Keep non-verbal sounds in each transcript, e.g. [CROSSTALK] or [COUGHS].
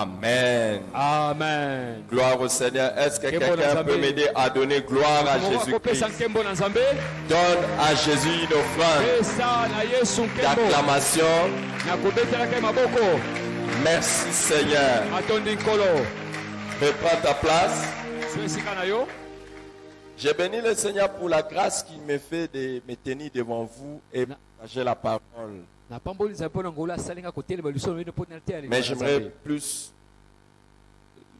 Amen. amen Gloire au Seigneur. Est-ce que quelqu'un peut m'aider à donner gloire à Jésus-Christ? Donne à Jésus une offrande d'acclamation. Merci Seigneur. Reprends ta place. J'ai béni le Seigneur pour la grâce qu'il me fait de me tenir devant vous et partager la parole. Mais j'aimerais plus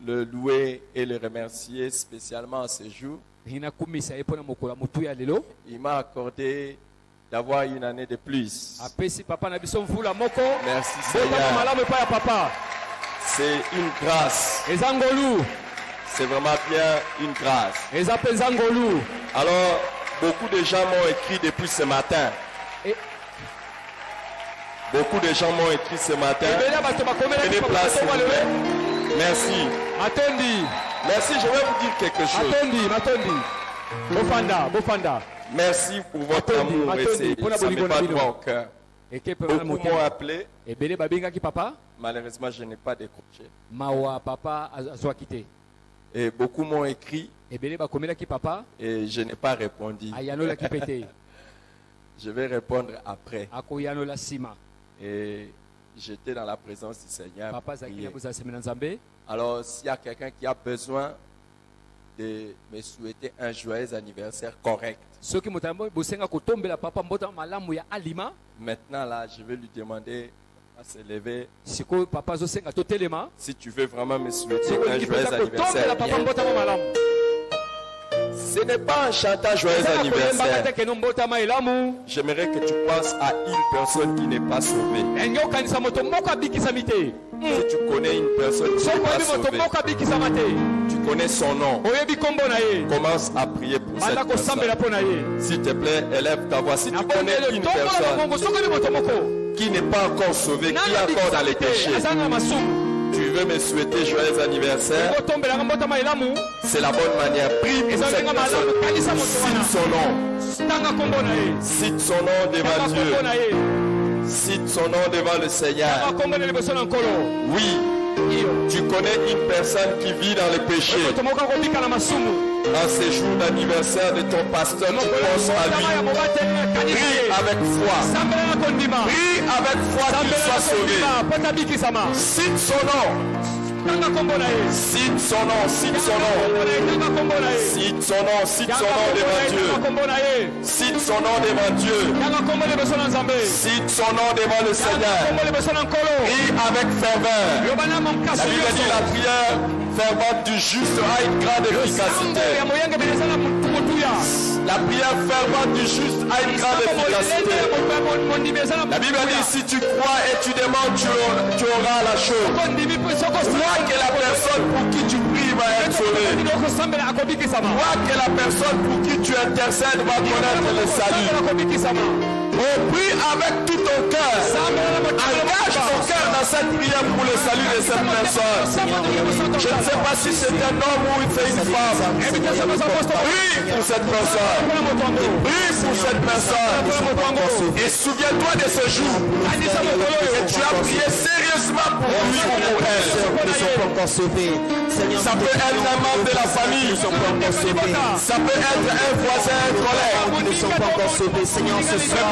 le louer et le remercier spécialement en ce jour. Il m'a accordé d'avoir une année de plus. Merci Seigneur. C'est une grâce. C'est vraiment bien une grâce. Alors, beaucoup de gens m'ont écrit depuis ce matin. Beaucoup de gens m'ont écrit ce matin. Prenez place, Merci. Merci, je vais vous dire quelque chose. bofanda Merci pour votre amour et ça me bat droit au cœur. Beaucoup m'ont appelé. Malheureusement, je n'ai pas décroché. mawa papa te Et beaucoup m'ont écrit et je n'ai pas répondu. [LAUGHS] Je vais répondre après. Et j'étais dans la présence du Seigneur. prier. Alors, s'il y a quelqu'un qui a besoin de me souhaiter un joyeux anniversaire correct, maintenant là, je vais lui demander à se lever. Si tu veux vraiment me souhaiter un joyeux anniversaire, malamu ce n'est pas en chantant joyeux anniversaire. J'aimerais que tu penses à une personne qui n'est pas sauvée. Si tu connais une personne qui n'est pas sauvée, tu connais son nom. Commence à prier pour cette personne. S'il te plaît, élève ta voix. Si tu connais une personne qui n'est pas encore sauvée, qui est encore dans les péchés, tu veux me souhaiter joyeux anniversaire, c'est la bonne manière. Prie pour cette personne. Cite son nom. Cite son nom devant Dieu. Cite son nom devant le Seigneur. Oui, tu connais une personne qui vit dans le péché. Moto moko akobika na masumu En ce jour d'anniversaire de ton pasteur, tu penses à lui. Prie avec foi. Prie avec foi qu'il soit sauvé. Cite son nom. Cite son nom. Cite son nom. Cite son nom. Cite son nom devant Dieu. Cite son nom devant Dieu. Cite son nom devant le Seigneur. Prie avec ferveur. La Bible dit la nyonso prière fervente du juste a une grande efficacité. La prière fervente du juste a une grande efficacité. La Bible dit si tu crois et tu demandes, tu auras, tu auras la chose. Crois que la personne pour qui tu pries va être sauvée. Crois que la personne pour qui tu intercèdes va connaître le salut. Prie avec tout ton cœur. Engage ton cœur dans cette prière pour le salut de cette personne. Je ne sais pas si c'est un homme ou une femme. Prie pour cette personne. Pour cette personne. Et souviens-toi de ce jour. Et tu as prié sérieusement pour lui ou pour elle. Ça peut être un membre de la famille. Ça peut être un voisin, un collègue.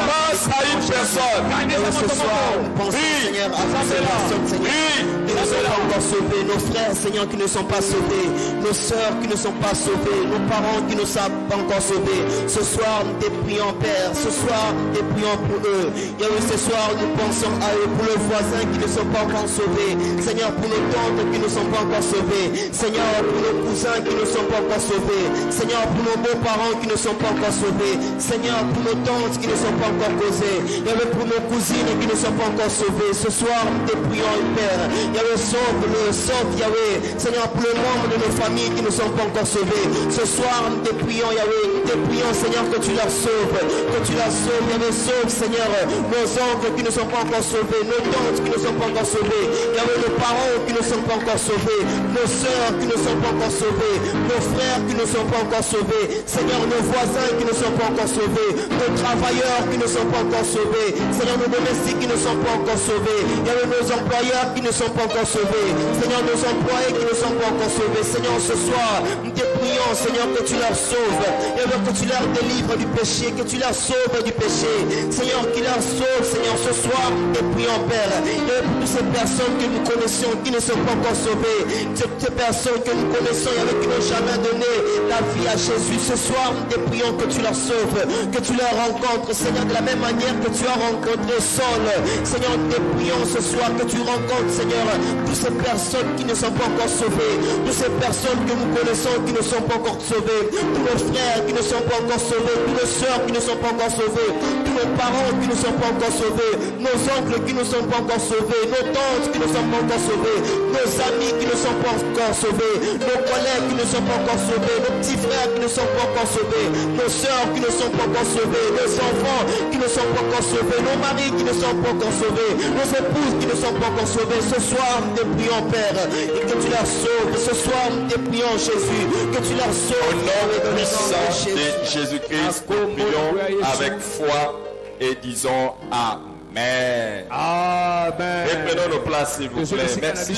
Pense à une personne. Seigneur, ce soir, pensons, Oui. Seigneur, à toutes ces personnes, Seigneur, Oui. qui ne sont pas encore sauvés. Nos frères, Seigneur, qui ne sont pas sauvés. Nos sœurs qui ne sont pas sauvés. Nos parents qui ne sont pas encore sauvés. Ce soir, nous te prions, Père. Ce soir, nous te prions pour eux. Et oui, ce soir, nous pensons à eux, pour les voisins qui ne sont pas encore sauvés. Seigneur, pour nos tantes qui ne sont pas encore sauvés. Seigneur, pour nos cousins qui ne sont pas encore sauvés. Seigneur, pour nos beaux-parents qui ne sont pas encore sauvés. Seigneur, pour nos tantes qui ne sont pas encore causées. Yahweh, pour nos cousines qui ne sont pas encore sauvées. Ce soir, nous te prions, Père. Yahweh, sauve-le, sauve Yahweh. Seigneur, pour le nombre de nos familles qui ne sont pas encore sauvées. Ce soir, nous te prions, Yahweh. Nous te prions, Seigneur, que tu leur sauves. Que tu leur sauves, Yahweh, sauve, Seigneur, nos oncles qui ne sont pas encore sauvés. Nos tantes qui ne sont pas encore sauvées. Yahweh, nos parents qui ne sont pas encore sauvés. Nos sœurs qui ne sont pas encore sauvées, nos frères qui ne sont pas encore sauvés, Seigneur, nos voisins qui ne sont pas encore sauvés, nos travailleurs qui ne sont pas encore sauvés, Seigneur, nos domestiques qui ne sont pas encore sauvés, a nos employeurs qui ne sont pas encore sauvés, Seigneur, nos employés qui ne sont pas encore sauvés, Seigneur, ce soir, nous te prions, Seigneur, que tu leur sauves, et que tu leur délivres du péché, que tu leur sauves du péché, Seigneur, qui leur sauve, Seigneur, ce soir, nous te prions, Père, et pour toutes ces personnes que nous connaissons, qui ne sont pas encore sauvées, toutes ces personnes que nous connaissons et avec qui n'ont jamais donné la vie à Jésus, ce soir, nous te prions que tu leur sauves, que tu leur rencontres, Seigneur, de la même manière que tu as rencontré Saul. Seigneur, nous te prions ce soir que tu rencontres, Seigneur, toutes ces personnes qui ne sont pas encore sauvées, toutes ces personnes que nous connaissons qui ne sont pas encore sauvées, tous nos frères qui ne sont pas encore sauvés, tous nos soeurs qui ne sont pas encore sauvés, tous nos parents qui ne sont pas encore sauvés, nos oncles qui ne sont pas encore sauvés, nos tantes qui ne sont pas encore sauvés, nos amis qui ne sont pas encore sauvés, nos collègues qui ne sont pas encore sauvés, nos petits frères qui ne sont pas encore sauvés, nos soeurs qui ne sont pas encore sauvés, nos enfants qui ne sont pas encore sauvés, nos maris qui ne sont pas encore sauvés, nos épouses qui ne sont pas encore sauvés. Ce soir, nous te prions, Père, et que tu leur sauves. Ce soir, nous te prions, Jésus, que tu leur Au sauves. nom puissant de Jésus-Christ, nous prions avec foi et disons Amen. amen Reprenons nos places, s'il vous plaît. Merci.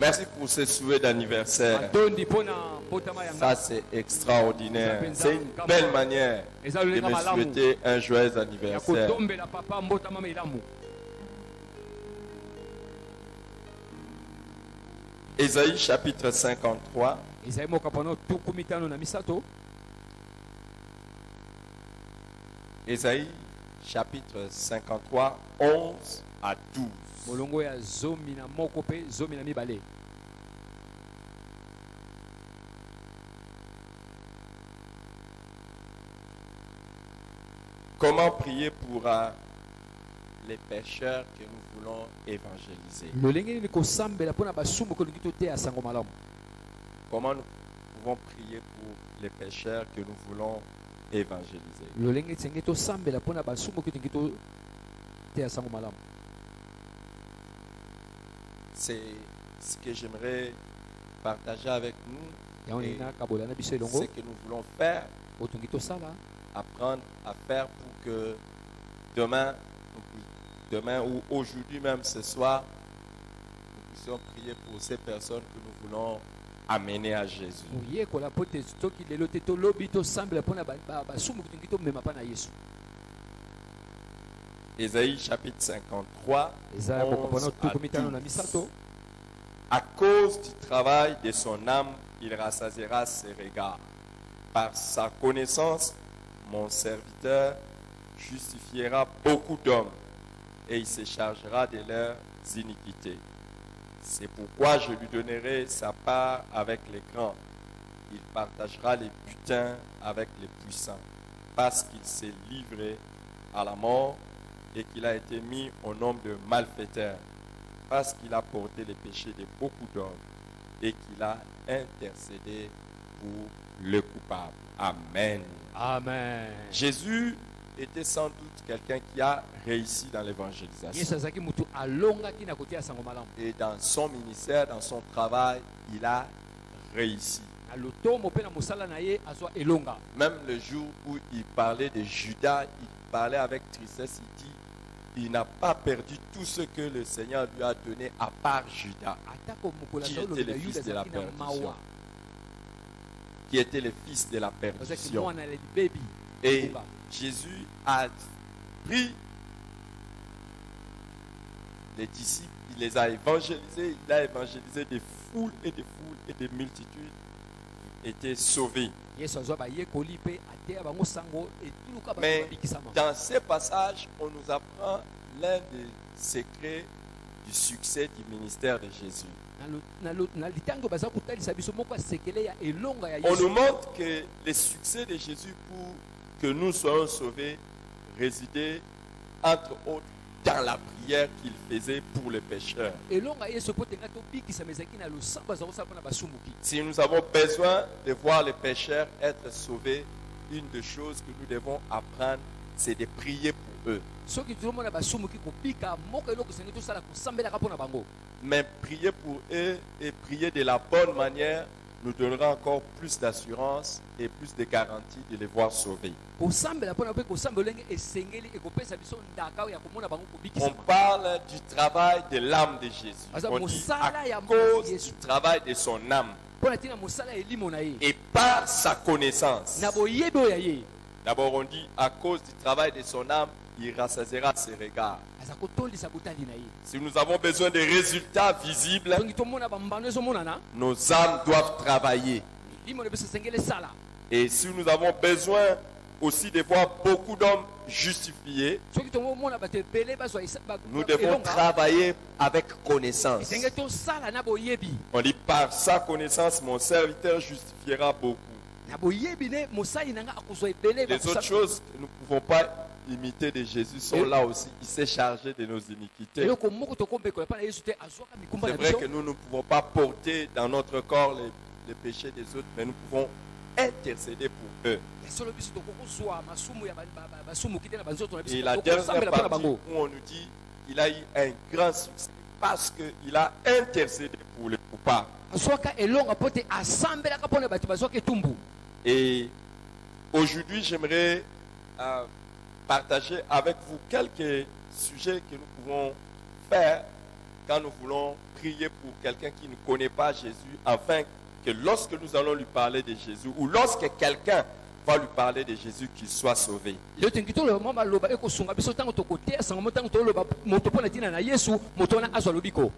Merci pour ce souhait d'anniversaire. Ça, c'est extraordinaire. C'est une belle manière de me souhaiter un joyeux anniversaire. Ésaïe chapitre 53, ezali mokapano tuku mitano na misato? Ésaïe chapitre 53, 11 à 12. molongo ya zomi na moko mpe zomi na mibale Comment prier pour euh, les pécheurs que nous voulons évangéliser? Comment nous pouvons prier pour les pécheurs que nous voulons évangéliser? C'est ce que j'aimerais partager avec nous. biso Ce que nous voulons faire, apprendre à faire pour que demain, demain ou aujourd'hui même ce soir, nous puissions prier pour ces personnes que nous voulons amener à Jésus. Ésaïe chapitre 53. eza ya 11 mokapano à tuku mitano na 12. misato À cause du travail de son âme, il rassasiera ses regards. Par sa connaissance, mon serviteur justifiera beaucoup d'hommes et il se chargera de leurs iniquités. C'est pourquoi je lui donnerai sa part avec les grands. Il partagera les butins avec les puissants, parce qu'il s'est livré à la mort et qu'il a été mis au nombre de malfaiteurs parce qu'il a porté les péchés de beaucoup d'hommes et qu'il a intercédé pour le coupable. Amen. amen Jésus était sans doute quelqu'un qui a réussi dans l'évangélisation. Et dans son ministère, dans son travail, il a réussi. Même le jour où il parlait de Judas, il parlait avec tristesse, il dit, il n'a pas perdu tout ce que le Seigneur lui a donné à part Judas, Qui était le fils de la perdition. qui était le fils de la perdition. Et. Jésus a pris les disciples, il les a évangélisés, il a évangélisé des foules et des foules et des multitudes étaient sauvés. Mais dans ces passages, on nous apprend l'un des secrets du succès du ministère de Jésus. On nous montre que le succès de Jésus pour que nous soyons sauvés résidait entre autres dans la prière qu'il faisait pour les pécheurs. Si nous avons besoin de voir les pécheurs être sauvés, une des choses que nous devons apprendre, c'est de prier pour eux. Mais prier pour eux et prier de la bonne manière nous donnera encore plus d'assurance et plus de garanties de les voir sauvés. On parle du travail de l'âme de Jésus. On dit à cause du travail de son âme et par sa connaissance. D'abord, on dit à cause du travail de son âme, il rassasiera ses regards. Si nous avons besoin de résultats visibles, nos âmes doivent travailler. Et si nous avons besoin aussi de voir beaucoup d'hommes justifiés, soki tomona bato ebele bazwa esa- ba- nous devons elonga travailler avec connaissance. On dit par sa connaissance, mon serviteur justifiera beaucoup. Les autres choses que nous ne pouvons pas imiter de Jésus sont là aussi. Il s'est chargé de nos iniquités. C'est vrai que nous ne pouvons pas porter dans notre corps les, les péchés des autres, mais nous pouvons intercéder pour eux. Et la dernière partie où on nous dit qu'il a eu un grand succès parce qu'il a intercédé pour les coupables. Et aujourd'hui, j'aimerais euh, partager avec vous quelques sujets que nous pouvons faire quand nous voulons prier pour quelqu'un qui ne connaît pas Jésus, afin que lorsque nous allons lui parler de Jésus, ou lorsque quelqu'un va lui parler de Jésus, qu'il soit sauvé.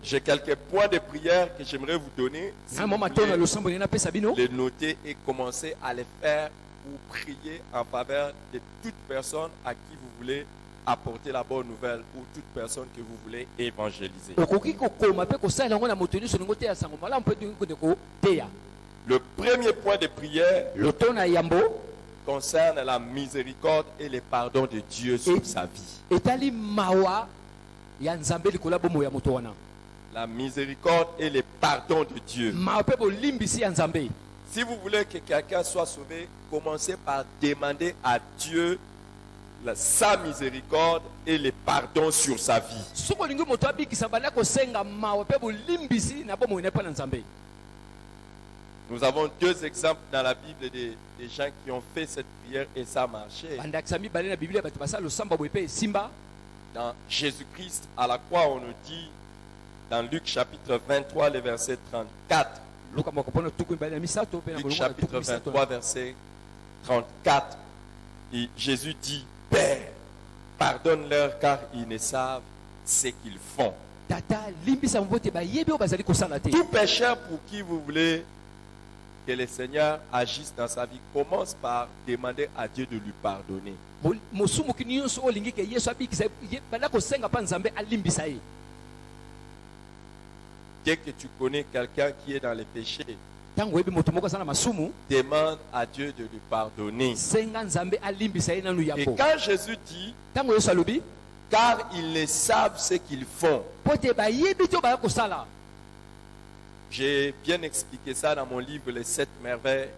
J'ai quelques points de prière que j'aimerais vous donner. Si vous voulez les noter et commencer à les faire pour prier en faveur de toute personne à qui vous voulez apporter la bonne nouvelle ou toute personne que vous voulez évangéliser. Le premier point de prière concerne la miséricorde et le pardon de Dieu sur sa vie. La miséricorde et le pardon de Dieu. Si vous voulez que quelqu'un soit sauvé, commencez par demander à Dieu la- sa miséricorde et le pardon sur sa vie. Nous avons deux exemples dans la Bible des, des gens qui ont fait cette prière et ça a marché. Dans Jésus-Christ à la croix, on nous dit dans Luc chapitre 23, le verset 34. Luc chapitre misato 23, verset 34. Et Jésus dit, Père, pardonne-leur car ils ne savent ce qu'ils font. Tout pécheur pour qui vous voulez que le Seigneur agisse dans sa vie commence par demander à Dieu de lui pardonner. Mo- mosumuki nyonso oyo olingi ke yesu abikisa ye- banda kosenga mpa nzambe alimbisa ye Dès que tu connais quelqu'un qui est dans les péchés, demande à Dieu de lui pardonner. Et quand Jésus dit, car ils ne savent ce qu'ils font, j'ai bien expliqué ça dans mon livre Les sept merveilles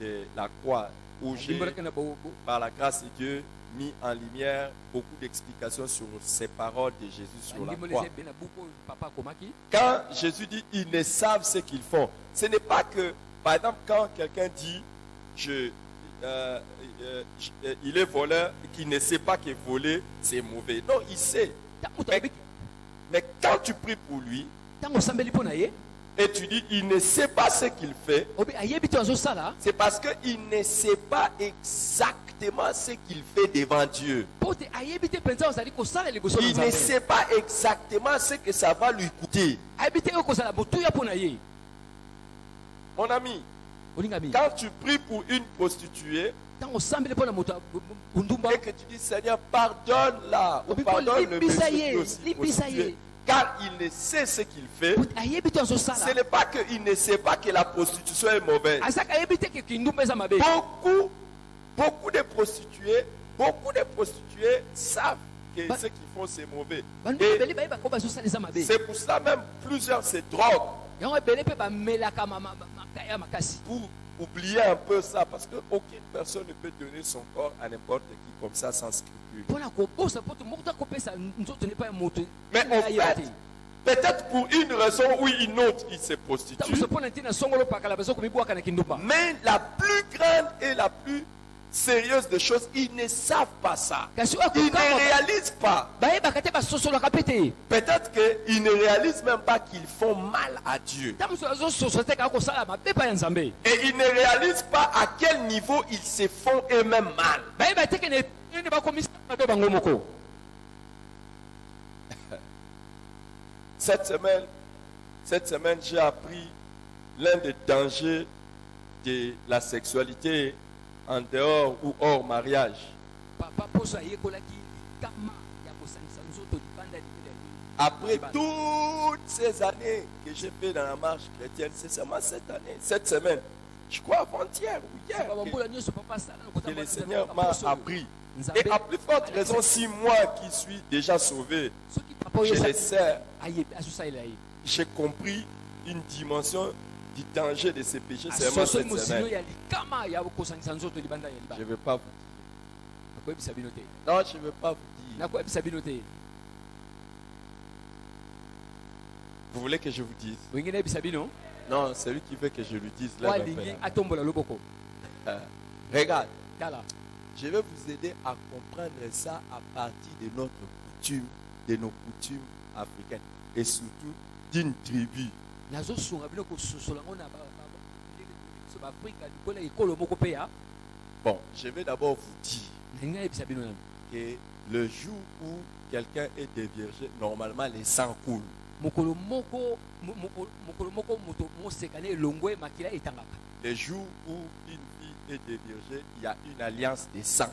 de la croix, où j'ai, par la grâce de Dieu, mis en lumière beaucoup d'explications sur ces paroles de Jésus sur la croix. Quand Jésus dit ils ne savent ce qu'ils font, ce n'est pas que, par exemple, quand quelqu'un dit je, euh, euh, je- euh, il est voleur qu'il ne sait pas que voler c'est mauvais. Non, il sait. Mais quand tu pries pour lui et tu dis il ne sait pas ce qu'il fait, azosala c'est parce qu'il ne sait pas exactement ce qu'il fait devant Dieu. Il ne sait pas exactement ce que ça va lui coûter. Mon ami, quand tu pries pour une prostituée, et que tu dis Seigneur, pardonne-la, pardonne le monsieur aussi. Car il ne sait ce qu'il fait. Ce n'est pas qu'il ne sait pas que la prostitution est mauvaise. Beaucoup, beaucoup de prostituées, beaucoup de prostituées savent que ce qu'ils font c'est mauvais. c'est pour ça même plusieurs se droguent pour oubliez un peu ça parce que aucune personne ne peut donner son corps à n'importe qui comme ça sans scrupule. Mais en fait, peut-être pour une raison ou une autre, il se prostitue. Mais la plus grande et la plus sérieuse des choses, ils ne savent pas ça. Ils ne réalisent pas. Peut-être qu'ils ne réalisent même pas qu'ils font mal à Dieu. Et ils ne réalisent pas à quel niveau ils se font eux-mêmes mal. [LAUGHS] Cette semaine, cette semaine, j'ai appris l'un des dangers de la sexualité en dehors ou hors mariage. Après toutes ces années que j'ai fait dans la marche chrétienne, c'est seulement cette année, cette semaine, je crois avant-hier ou hier, que, le Seigneur m'a appris. Et à plus forte raison, si moi qui suis déjà sauvé, je les sers, j'ai compris une dimension du danger de ces péchés seulement cette semaine. Je ne vais pas vous te Non, je ne vais pas vous dire. Vous voulez que je vous dise? Non, celui qui veut que je lui dise, Euh, [LAUGHS] Regarde, je vais vous aider à comprendre ça à partir de notre coutume, de nos coutumes africaines et surtout d'une tribu. Nazosunga bino kososola ngo na ba- ba- ba- biso baafrika likola ekolo moko mpe ya Bon, je vais d'abord vous dire nalingi nayebisa bino nano que le jour où quelqu'un est déviergé, normalement les sangs coulent. mokolo moko mo- mo- mokolo moko moto mosekana elongwe makila etangaka Le jour où une fille est déviergée, il y a une alliance de sang.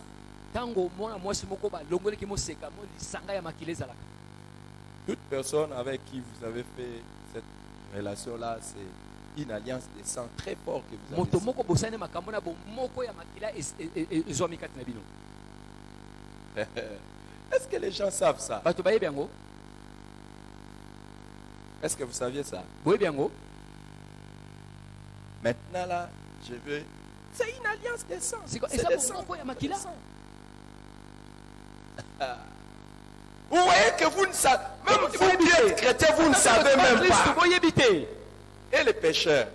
ntango mwana mwasi moko balongoleki moseka mo lisanga ya makila ezalaka Toute personne avec qui vous avez fait cette relation-là, c'est une alliance de sang très forte que vous avez. e- e- e- [LAUGHS] Est-ce que les gens savent ça? Est-ce que vous saviez ça? Maintenant là, je veux. C'est une alliance des sangs. C'est quoi? C'est sangs. [LAUGHS] Vous voyez que vous ne savez, vous qui êtes chrétien, vous ne savez même pas. Et les pécheurs.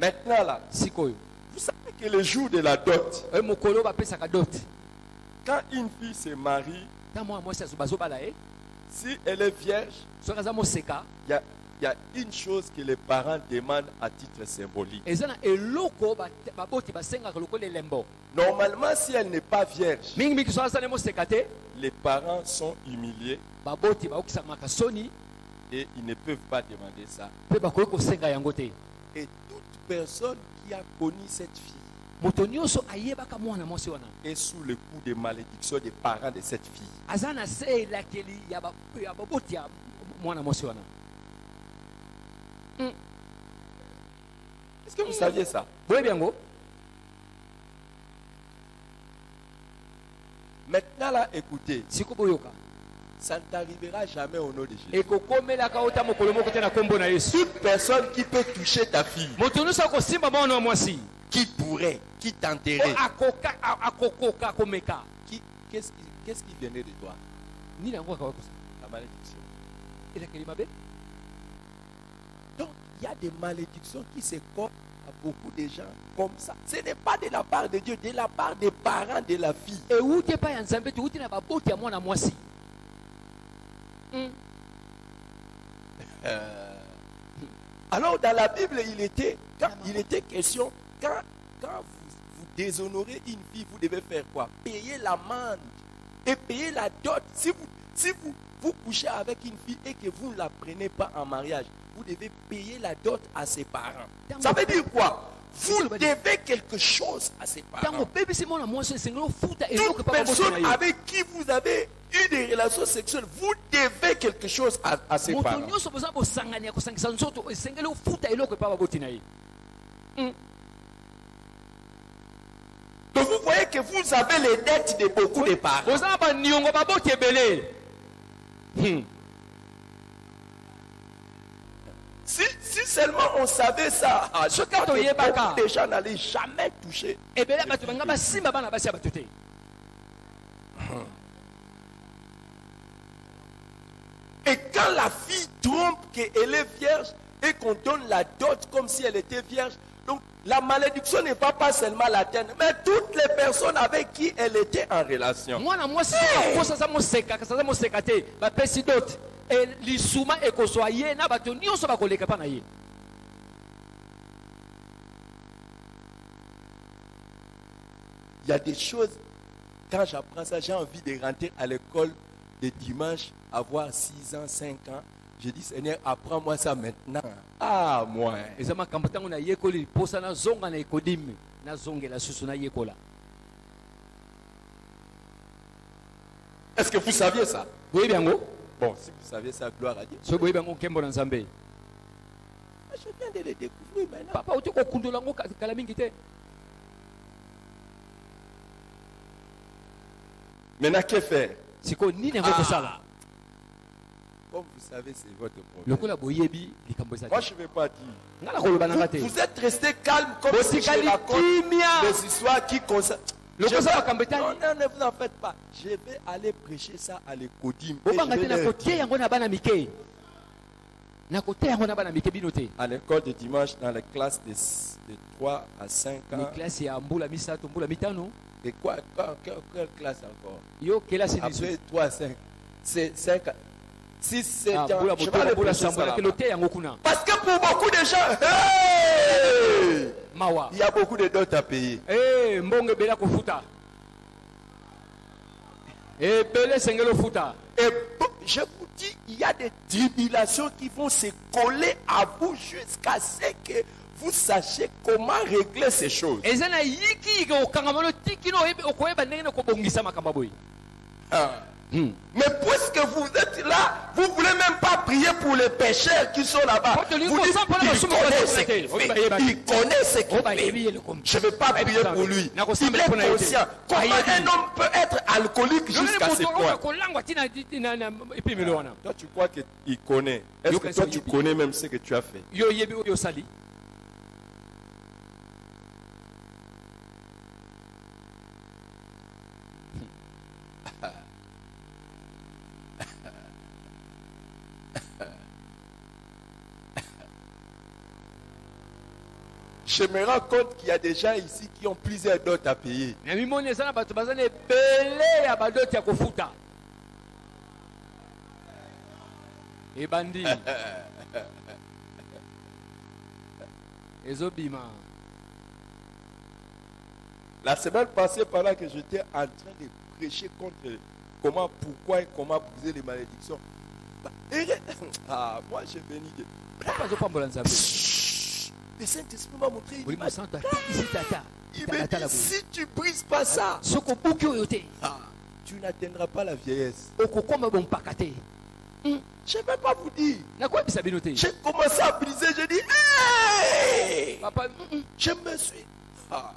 Maintenant là, vous savez que le jour de la dot, dot. quand une fille se marie, ye si elle est vierge, il y a, il y a une chose que les parents demandent à titre symbolique. Normalement, si elle n'est pas vierge, les parents sont humiliés et ils ne peuvent pas demander ça. Et toute personne qui a connu cette fille est sous le coup de malédiction des parents de cette fille. aza na se elakeli ya ba- ya baboti ya mwana mwasi wana Est-ce que vous saviez ça? Boyebi yango Maintenant là, écoutez, ça ne t'arrivera jamais au nom de Jésus. Toute personne qui peut toucher ta fille, qui pourrait, qui akokoka akomeka qui- qu'est-ce qui, qu'est-ce qui venait de toi? La malédiction. Il y a des malédictions qui se à beaucoup de gens comme ça. Ce n'est pas de la part de Dieu, de la part des parents de la fille. Mm. Alors, dans la Bible, il était, quand il était question, quand, quand vous, vous déshonorez une fille, vous devez faire quoi? Payer l'amende et payer la dot. Si vous, si vous, vous couchez avec une fille et que vous ne la prenez pas en mariage, vous devez payer la dot à ses parents. Ça veut dire quoi? Vous devez quelque chose à ses parents. Toute personne avec qui vous avez eu des relations sexuelles, vous devez quelque chose à, à ses parents. ye Donc vous voyez que vous avez les dettes de beaucoup de parents. boza na baniongo baboti ebele Hmm. Si, si seulement on savait ça, je crois que toyebaka. beaucoup de gens n'allaient jamais toucher. ya bato te Et quand la fille trompe qu'elle est vierge et qu'on donne la dot comme si elle était vierge, donc la malédiction n'est pas, pas seulement la tienne, mais toutes les personnes avec qui elle était en relation. bakoleka mpa na ye Il y a des choses, quand j'apprends ça, j'ai envie de rentrer à l'école de dimanche, avoir 6 ans, 5 ans. Je dis, Seigneur, apprends-moi ça maintenant. Ah, moi. Est-ce que vous saviez ça? Boyebi yango Bon, si vous saviez ça, gloire à Dieu. Ah, Je viens de le découvrir maintenant. papa oti kokundola yango ka- kala mingi te Maintenant, que faire? Sikoyo nini yango kosala Comme vous savez, c'est votre problème. Moi, je ne vais pas dire. Vous, te vous êtes resté calme comme si je raconte des histoires qui concernent. Non, non, ne vous en faites pas. Je vais aller prêcher ça à l'écodim. À l'école de dimanche, dans les classes de, de 3 à 5 ans. Et quoi, quelle, quelle classe encore Après lisu 3 à 5. C'est 5 6, 7 Ah, ans. Je Parce que pour beaucoup de gens, hey, il y a beaucoup de dots à payer. Et je vous dis, il y a des tribulations qui vont se coller à vous jusqu'à ce que vous sachiez comment régler ces choses. Ah. Mais puisque vous êtes là, vous ne voulez même pas prier pour les pécheurs qui sont là-bas. Vous dites, il connaît ce qu'il va fait. Il connaît ce qu'il fait. Je ne vais pas prier pour lui. Il est conscient. Comment un homme peut être alcoolique jusqu'à ce point? wana Toi, tu crois qu'il connaît. Est-ce que toi, tu connais même ce que tu as fait? Je me rends compte qu'il y a des gens ici qui ont plusieurs dots à payer. ebandi [LAUGHS] ezobima La semaine passée, pendant que j'étais en train de prêcher contre comment, pourquoi et comment briser les malédictions, bah, et- [COUGHS] ah, moi j'ai béni Dieu. Le Saint-Esprit m'a santo atikisi tata il tala dit, si tu brises pas ça, ah, tu n'atteindras pas la vieillesse. Je ne vais pas vous dire. J'ai commencé à briser, je dis, hey! papa mm, mm. Je me suis. Ah.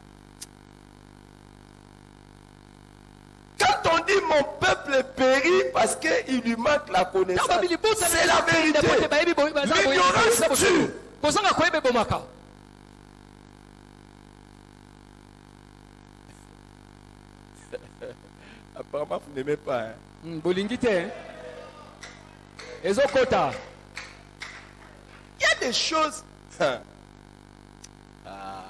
Quand on dit mon peuple périt parce qu'il lui manque la connaissance, c'est la vérité. L'ignorance tue. Apparemment, vous n'aimez pas. hein. Mm, bolingi te hein? ezokota Il y a des choses. Hein. Ah.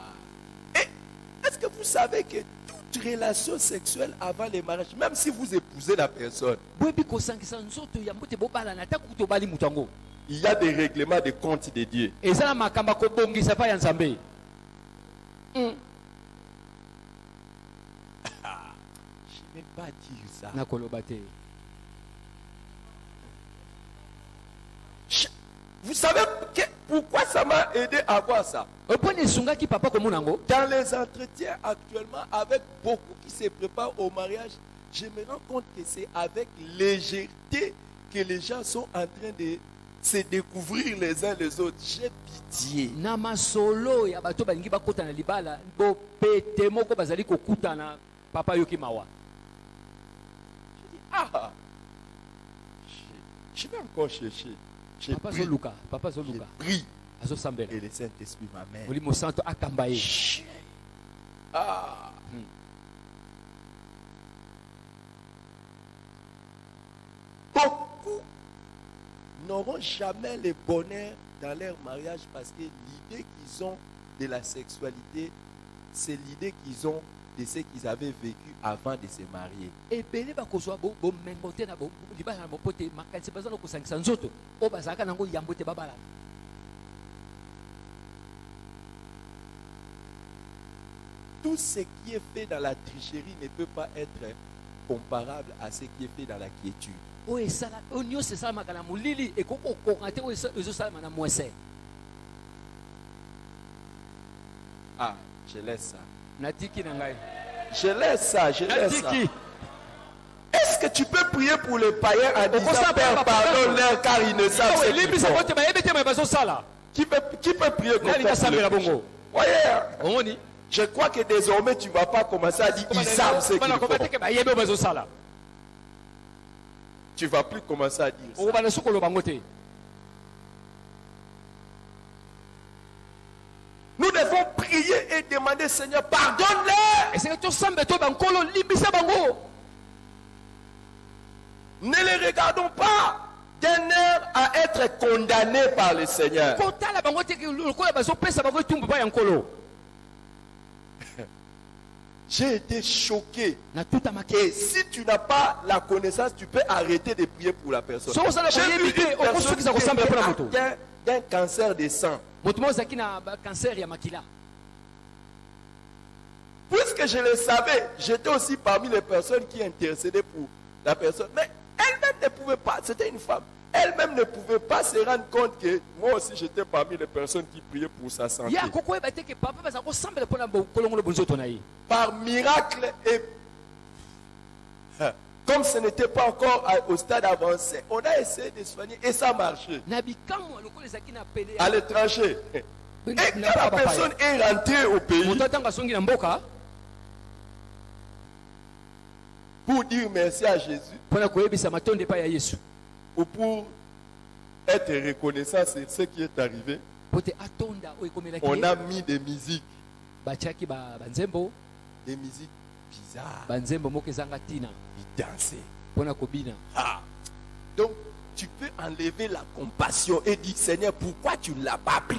Est-ce que vous savez que toute relation sexuelle avant le mariage, même si vous épousez la personne, il y a des règlements de compte de Dieu. eza pas dire ça. Vous savez que- pourquoi ça m'a aidé à voir ça? Papa Dans les entretiens actuellement, avec beaucoup qui se préparent au mariage, je me rends compte que c'est avec légèreté que les gens sont en train de se découvrir les uns les autres. J'ai pitié. na ah, je, vais encore chercher. J'ai papa pris, azoluka papa j'ai azoluka pris et le Saint-Esprit m'amène. Ah. Beaucoup n'auront jamais le bonheur dans leur mariage parce que l'idée qu'ils ont de la sexualité, c'est l'idée qu'ils ont de ce qu'ils avaient vécu avant de se marier. ebele bakozwa bo- bomengo te na bo- libala na mopo te makanisi baza na kosangisa nzoto oyo bazalaka nango yambo te babala Tout ce qui est fait dans la tricherie ne peut pas être comparable à ce qui est fait dans la quiétude. oyo esala oyo nyonso esalamaka na molili ekoki kokoka te oyo esa- ezosalama na mwese Ah, je laisse ça. Natiki Je laisse ça, je laisse ça. Est-ce que tu peux prier pour les païens en disant Père, pardonne-leur car ils ne savent bazosala. Qui peut, qui peut prier comme ça Voyez, omoni. Je crois que désormais tu ne vas pas commencer à dire ils savent ce qu'ils font. Tu ne vas plus commencer à dire ça. okobana soki oloba ngo te Nous devons Seigneur, bango Ne les regardons pas d'un air à être condamnés par le Seigneur. [LAUGHS] J'ai été choqué. Et si tu n'as pas la connaissance, tu peux arrêter de prier pour la personne. J'ai vu une qui était d'un cancer de sang. cancer Puisque je le savais, j'étais aussi parmi les personnes qui intercédaient pour la personne. Mais elle-même ne pouvait pas, c'était une femme, elle-même ne pouvait pas se rendre compte que moi aussi j'étais parmi les personnes qui priaient pour sa santé. Par miracle et comme ce n'était pas encore au stade avancé, on a essayé de soigner et ça marchait. À l'étranger. Et quand la personne est rentrée au pays pour dire merci à Jésus ou pour être reconnaissant sur ce qui est arrivé, on a mis des musiques, des musiques bizarres. Ils dansaient. Ah. Donc, tu peux enlever la compassion et dire Seigneur, pourquoi tu ne l'as pas pris?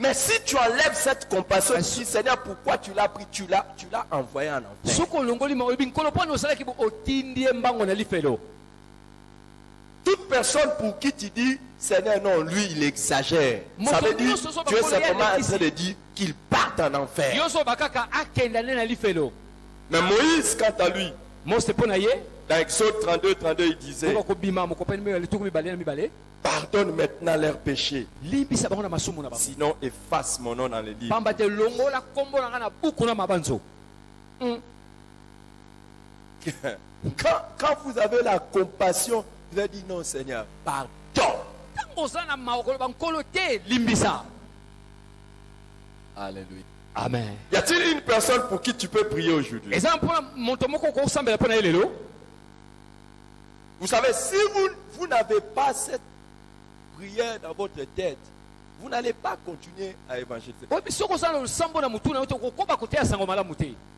Mais si tu enlèves cette compassion, tu dis Seigneur, pourquoi tu l'as pris? Tu l'as, tu l'as envoyé en enfer. Toute personne pour qui tu dis Seigneur, non, lui, il exagère. Ça veut dire es simplement en train de dire qu'il parte en enfer. Mais Moïse, quant à lui, mose mpo na ye dans Exode 32, 32, il disait Pardonne maintenant leurs péchés. Sinon, efface mon nom dans les livres. pamba te longola nkombo na ngai na buku na mabanzo Mm. [LAUGHS] Quand, quand vous avez la compassion, vous allez dire non, Seigneur, pardon. Alléluia. Amen Y a-t-il une personne pour qui tu peux prier aujourd'hui Vous savez, si vous, vous n'avez pas cette prière dans votre tête, vous n'allez pas continuer à évangéliser.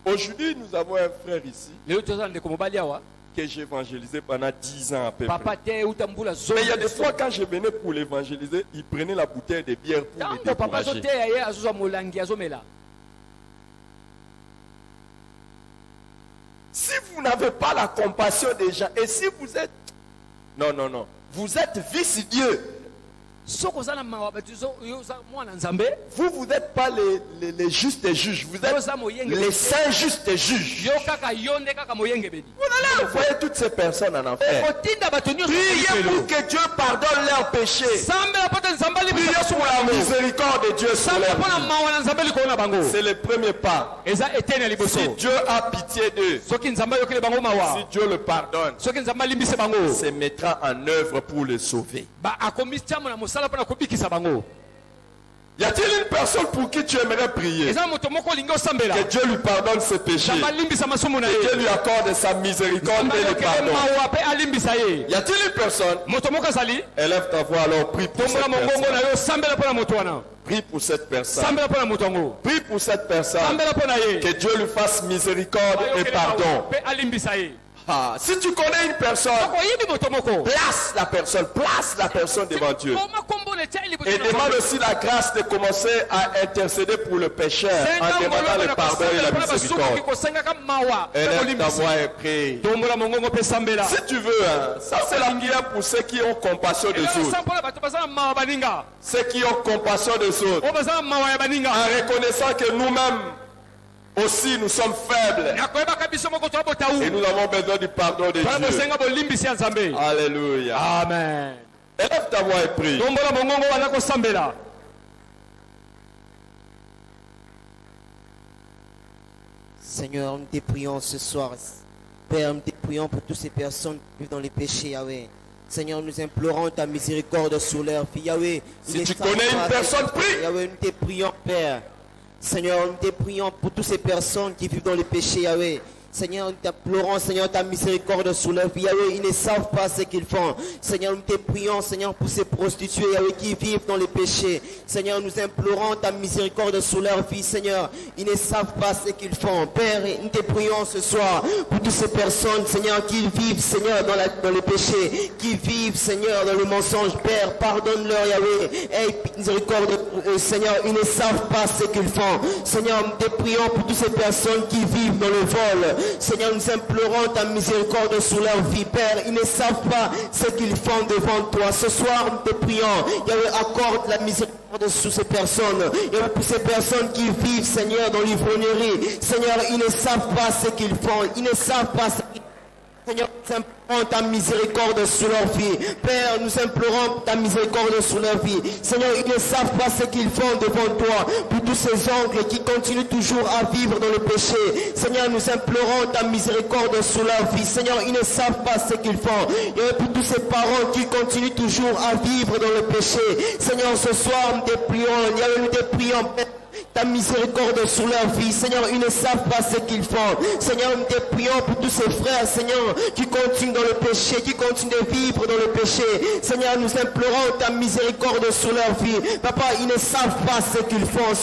Aujourd'hui, nous avons un frère ici que j'ai évangélisé pendant 10 ans à peu papa près. Mais il y a des fois, quand je venais pour l'évangéliser, il prenait la bouteille de bière pour me décourager. Si vous n'avez pas la compassion des gens, et si vous êtes... Non, non, non. Vous êtes vice-dieu. Vous, vous n'êtes pas les, les, les justes juges. Vous êtes les saints justes juges. moyengebeli Vous allez envoyer toutes ces personnes en enfer. na Priez pour que Dieu pardonne leurs péchés. Priez pour la miséricorde de Dieu sur leur C'est le premier pas. Si Dieu a pitié d'eux, si Dieu le pardonne, se mettra en œuvre pour les sauver. Y a-t-il une personne pour qui tu aimerais prier? Que Dieu lui pardonne ses péchés. Que Dieu lui accorde sa miséricorde et le pardon. Y a-t-il une personne? Élève ta voix alors, prie pour cette personne. Prie pour cette personne. Prie pour cette personne. Que Dieu lui fasse miséricorde et pardon. Ah, si tu connais une personne, place la personne, place la personne devant Dieu. Et demande aussi la grâce de commencer à intercéder pour le pécheur en demandant le pardon et la miséricorde. Si tu veux, hein, ça c'est la prière pour ceux qui ont compassion des autres. Ceux qui ont compassion des autres. En reconnaissant que nous-mêmes aussi nous sommes faibles. Et nous avons besoin du pardon de Dieu. Alléluia. amen Élève ta voix et prie. Seigneur, nous te prions ce soir. Père, nous te prions pour toutes ces personnes qui vivent dans les péchés, Yahweh. Seigneur, nous implorons ta miséricorde sur leur vie, Yahweh. Si tu connais une personne, prie. Yahweh, nous te prions, Père. Seigneur, nous te prions pour toutes ces personnes qui vivent dans les péchés, Yahweh. Seigneur, nous t'implorons, Seigneur, ta miséricorde sur leur vie. Yahweh, ils ne savent pas ce qu'ils font. Seigneur, nous te prions, Seigneur, pour ces prostituées, Yahweh, qui vivent dans les péchés. Seigneur, nous implorons ta miséricorde sur leur vie, Seigneur. Ils ne savent pas ce qu'ils font. Père, nous te prions ce soir pour toutes ces personnes, Seigneur, qui vivent, Seigneur, dans, les péchés, qui vivent, Seigneur, dans le mensonge. Père, pardonne-leur, Yahweh. Aie miséricorde, euh, Seigneur, ils ne savent pas ce qu'ils font. Seigneur, nous te prions pour toutes ces personnes qui vivent dans le vol. Seigneur, nous implorons ta miséricorde sur leur vie, Père. Ils ne savent pas ce qu'ils font devant toi. Ce soir, nous te prions. Yahweh, accorde la miséricorde sur ces personnes. Yahweh, pour ces personnes qui vivent, Seigneur, dans l'ivrognerie. Seigneur, ils ne savent pas ce qu'ils font. Ils ne savent pas ce Seigneur, nous implorons ta miséricorde sur leur vie. Père, nous implorons ta miséricorde sur leur vie. Seigneur, ils ne savent pas ce qu'ils font devant toi. Pour tous ces oncles qui continuent toujours à vivre dans le péché. Seigneur, nous implorons ta miséricorde sur leur vie. Seigneur, ils ne savent pas ce qu'ils font. Et pour tous ces parents qui continuent toujours à vivre dans le péché. Seigneur, ce soir, nous te prions. Nous te prions, Père ta miséricorde sur leur vie. Seigneur, ils ne savent pas ce qu'ils font. Seigneur, nous te prions pour tous ces frères, Seigneur, qui continuent dans le péché, qui continuent de vivre dans le péché. Seigneur, nous implorons ta miséricorde sur leur vie. Papa, ils ne savent pas ce qu'ils font.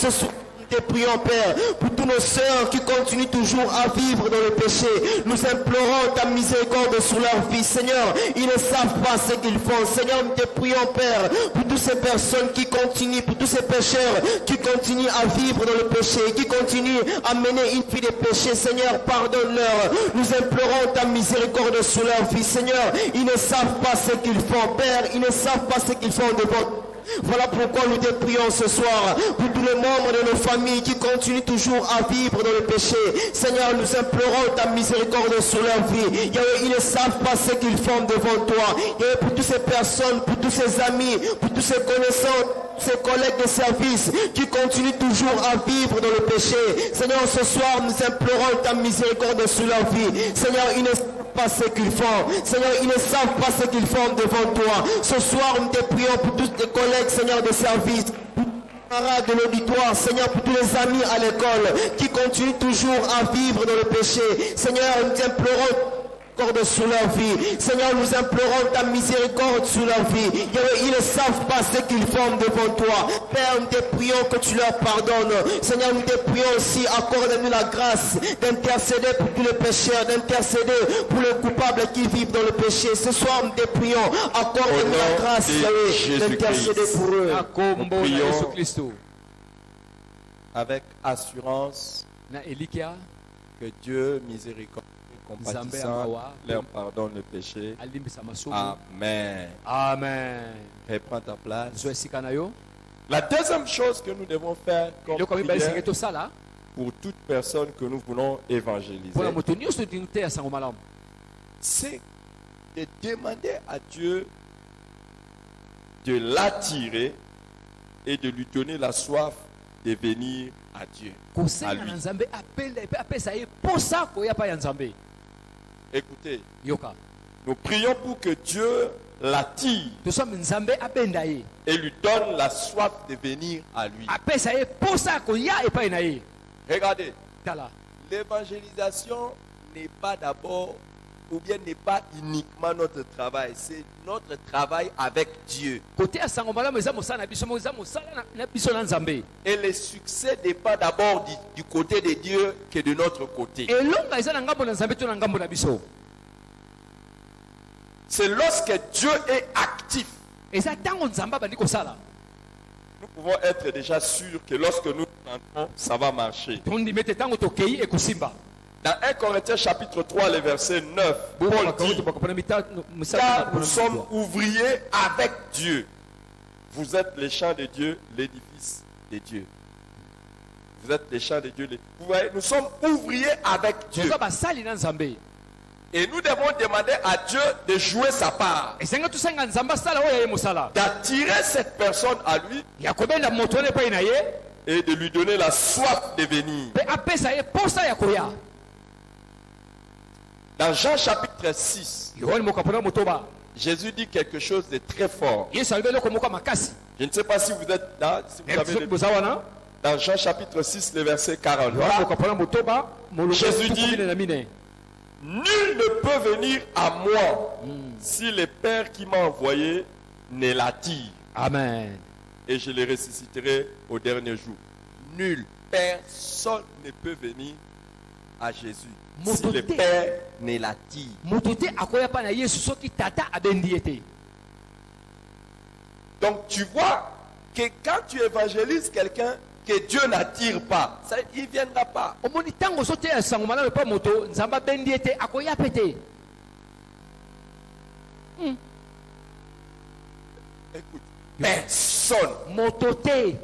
Te prions, Père, pour tous nos sœurs qui continuent toujours à vivre dans le péché. Nous implorons ta miséricorde sur leur vie. Seigneur, ils ne savent pas ce qu'ils font. Seigneur, nous te prions, Père, pour toutes ces personnes qui continuent, pour tous ces pécheurs qui continuent à vivre dans le péché, qui continuent à mener une vie de péché. Seigneur, pardonne-leur. Nous implorons ta miséricorde sur leur vie. Seigneur, ils ne savent pas ce qu'ils font. Père, ils ne savent pas ce qu'ils font devant voilà pourquoi nous te ce soir pour tous les membres de nos familles qui continuent toujours à vivre dans le péché. Seigneur, nous implorons ta miséricorde sur leur vie. Ils ne savent pas ce qu'ils font devant toi. Yahweh, pour toutes ces personnes, pour tous ces amis, pour tous ces connaissants, ces collègues de service qui continuent toujours à vivre dans le péché. Seigneur, ce soir, nous implorons ta miséricorde sur leur vie. Seigneur, ils ce qu'ils font. Seigneur, ils ne savent pas ce qu'ils font devant toi. Ce soir, nous te prions pour tous tes collègues, Seigneur, de service. de l'auditoire, Seigneur, pour tous les amis à l'école qui continuent toujours à vivre dans le péché. Seigneur, nous t'implorons miséricorde sur leur vie. Seigneur, nous implorons ta miséricorde sur leur vie. Yahweh, ils ne savent pas ce qu'ils font devant toi. Père, nous te prions que tu leur pardonnes. Seigneur, nous te prions aussi, accorde-nous la grâce d'intercéder pour tous les pécheurs, d'intercéder pour les coupables qui vivent dans le péché. Ce soir, nous te prions, accorde-nous la grâce, d'intercéder pour eux. na prions. Avec assurance que Dieu Nzambe compatissant leur pardonne le péché. Amen. amen Reprends ta place. La deuxième chose que nous devons faire comme prière pour toute personne que nous voulons évangéliser, c'est de demander à Dieu de l'attirer et de lui donner la soif de venir à Dieu. kosenga À lui. Écoutez, nous prions pour que Dieu l'attire et lui donne la soif de venir à lui. Regardez, l'évangélisation n'est pas d'abord ou bien n'est pas uniquement notre travail, c'est notre travail avec Dieu. Et le succès n'est pas d'abord du, du côté de Dieu que de notre côté. C'est lorsque Dieu est actif, kosala nous pouvons être déjà sûrs que lorsque nous entrons, ça va marcher. Dans 1 Corinthiens chapitre 3, le verset 9, Paul dit, car nous sommes ouvriers avec Dieu. Vous êtes les champs de Dieu, l'édifice de Dieu. Vous êtes les champs de Dieu. les- Vous voyez, nous sommes ouvriers avec Dieu. Et nous devons demander à Dieu de jouer sa part, d'attirer cette personne à lui et de lui donner la soif de venir. mpe apesa ye posa ya koya Dans Jean chapitre 6, yohani mokapo na motoba Jésus dit quelque chose de très fort. Je ne sais pas si vous êtes là, si vous avez soki le- dans Jean chapitre 6, le verset 40. yohani mokapo na motoba molongo Jésus dit- Nul ne peut venir à moi si le Père qui m'a envoyé ne l'attire. amen Et je le ressusciterai au dernier jour. Nul, personne ne peut venir à Jésus si Moto le. Père ne l'attire. moto te Donc tu vois que quand tu évangélises quelqu'un que Dieu n'attire pas, ça, il ne viendra pas. omoni ntango ozoteya sango malamu epa moto nzambe abendi ye te akoya pe te Écoute, personne. moto te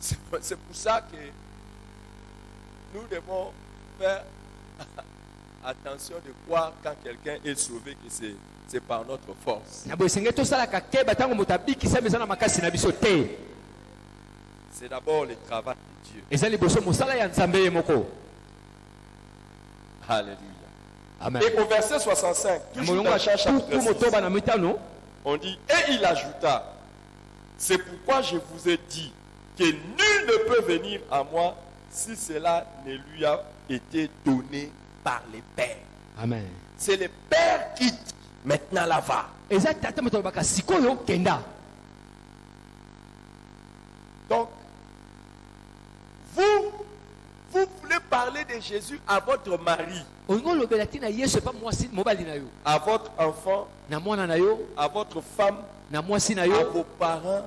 C'est c'est pour ça que nous devons faire [LAUGHS] attention de croire quand quelqu'un est sauvé que c'est c'est par notre force. C'est d'abord le travail de Dieu. Alléluia. amen Et au verset 65, na toujours molongo dans ya Jean chapitre tuku 6, motoba na mitano on dit, et il ajouta, c'est pourquoi je vous ai dit que nul ne peut venir à moi si cela ne lui a été donné par les pères. amen. C'est le Père qui dit, maintenant là va. Donc, vous, vous voulez parler de Jésus à votre mari, à votre enfant, à votre femme, à vos parents,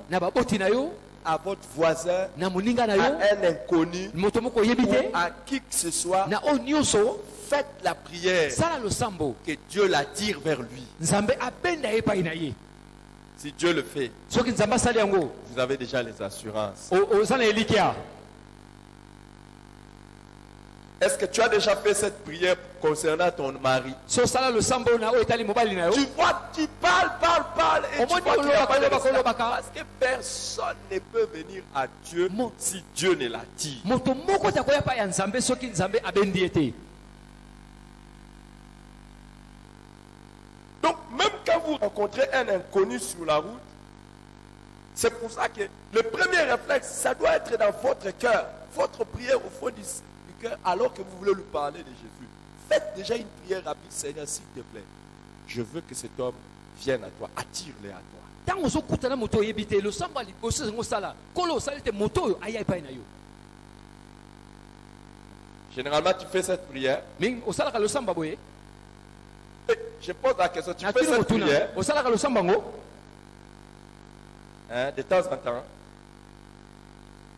à votre voisin, à un inconnu, ou à qui que ce soit. Faites la prière que Dieu l'attire vers lui. Si Dieu le fait, vous avez déjà les assurances. Est-ce que tu as déjà fait cette prière concernant ton mari? Tu vois, tu parles, parles, parles. Et tu vois qu'il a pas de. Parce que personne ne peut venir à Dieu si Dieu ne l'attire. Donc, même quand vous rencontrez un inconnu sur la route, c'est pour ça que le premier réflexe, ça doit être dans votre cœur. Votre prière au fond du, alors que vous voulez lui parler de Jésus. Faites déjà une prière rapide, Seigneur, s'il te plaît. Je veux que cet homme vienne à toi. Attire-le à toi. Généralement, tu fais cette prière. Et je pose la question, tu fais cette prière yango hein, de temps en temps.